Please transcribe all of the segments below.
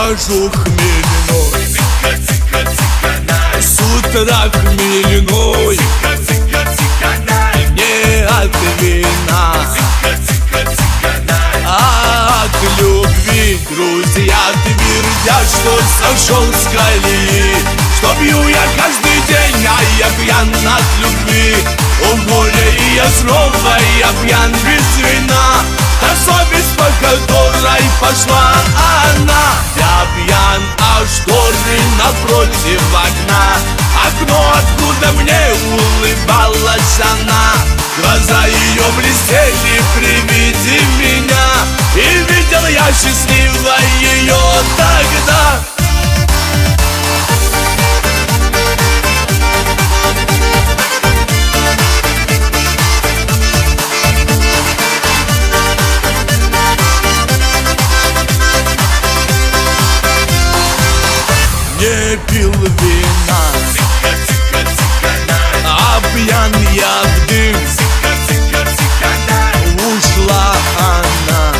хожу хмельной С утра хмельной Не от вина А от любви. Друзья твердят, что сошел с колеи. Что пью я каждый день, а я пьян от любви. О горе и я снова, я пьян напротив окна. Окно, откуда мне улыбалась она. Глаза ее блестели при виде меня. И видел я счастливо ее тогда пил вина, а пьян я в дым Ушла она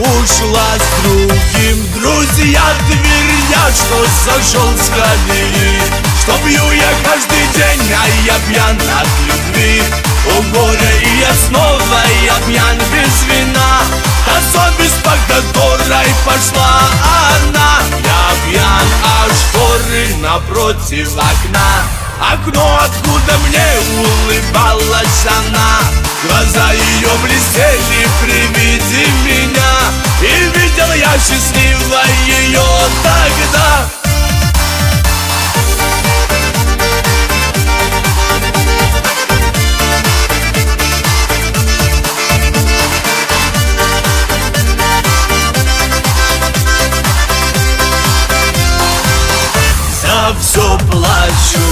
Ушла с другим Друзья твердят, что сошел с колеи Что пью я каждый день, а я пьян от любви О горе, и я снова, я пьян без вина Та совесть, по которой пошла она Я шторы напротив окна. Окно, откуда мне улыбалась она. Глаза ее блестели при За все плачу,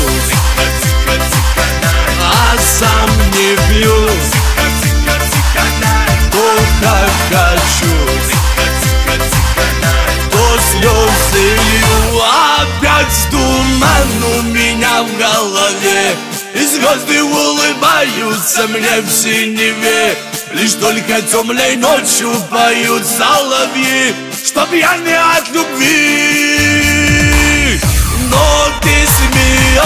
а сам не пью. Циканай Только хочу, то слезы лью. Опять туман у меня в голове. И звезды улыбаются мне в синеве. Лишь только темной ночью поют соловьи. Чтоб я не от любви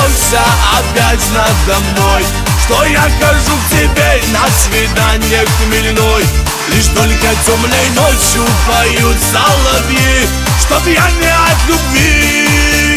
смеешься опять надо мной. Что я хожу к тебе на свидание хмельной. Лишь только темной ночью поют соловьи Чтоб я не от любви